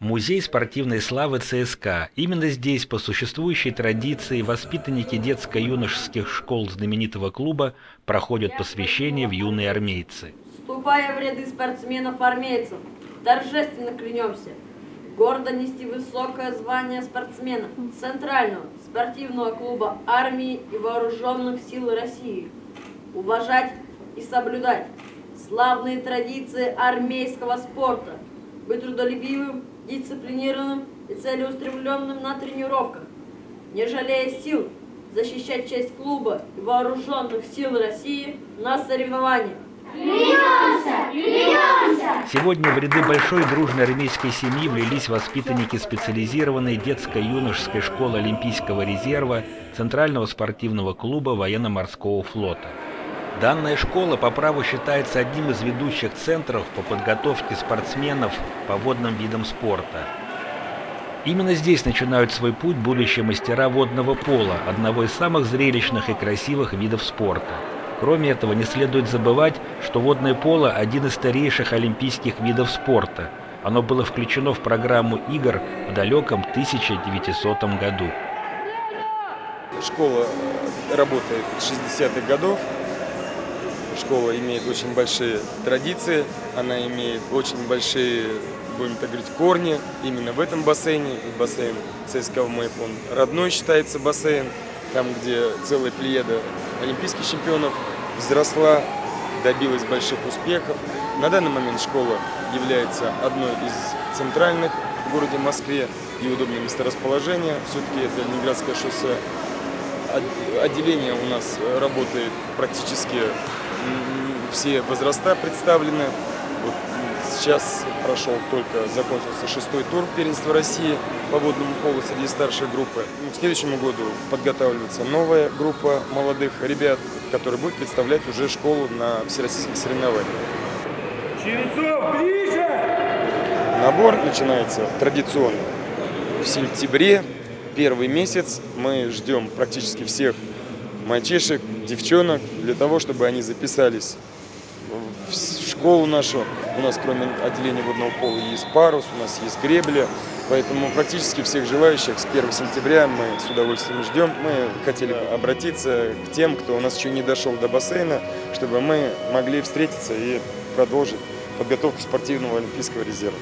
Музей спортивной славы ЦСКА. Именно здесь, по существующей традиции, воспитанники детско-юношеских школ знаменитого клуба проходят посвящение в юные армейцы. Вступая в ряды спортсменов-армейцев, торжественно клянемся гордо нести высокое звание спортсмена Центрального спортивного клуба армии и вооруженных сил России, уважать и соблюдать славные традиции армейского спорта, быть трудолюбивым, дисциплинированным и целеустремленным на тренировках, не жалея сил, защищать честь клуба и вооруженных сил России на соревнованиях. Клянемся! Клянемся! Сегодня в ряды большой дружной армейской семьи влились воспитанники специализированной детско-юношеской школы Олимпийского резерва Центрального спортивного клуба военно-морского флота. Данная школа по праву считается одним из ведущих центров по подготовке спортсменов по водным видам спорта. Именно здесь начинают свой путь будущие мастера водного пола, одного из самых зрелищных и красивых видов спорта. Кроме этого, не следует забывать, что водное поло – один из старейших олимпийских видов спорта. Оно было включено в программу игр в далеком 1900 году. Школа работает с 60-х годов, школа имеет очень большие традиции, она имеет очень большие, будем так говорить, корни именно в этом бассейне. Бассейн ЦСКА Майфон родной считается бассейн, там, где целая плеяда олимпийских чемпионов взросла, добилась больших успехов. На данный момент школа является одной из центральных в городе Москве и удобное месторасположение. Все-таки это Ленинградское шоссе. Отделение у нас работает практически все возраста представлены. Вот сейчас прошел только, закончился шестой тур первенства России по водному полу среди старшей группы. К следующему году подготавливается новая группа молодых ребят, которая будет представлять уже школу на всероссийских соревнованиях. Черезов, ближе! Набор начинается традиционно в сентябре, первый месяц. Мы ждем практически всех мальчишек, девчонок, для того, чтобы они записались в школу нашу. У нас кроме отделения водного пола есть парус, у нас есть гребли. Поэтому практически всех желающих с 1 сентября мы с удовольствием ждем. Мы хотели обратиться к тем, кто у нас еще не дошел до бассейна, чтобы мы могли встретиться и продолжить подготовку спортивного олимпийского резерва.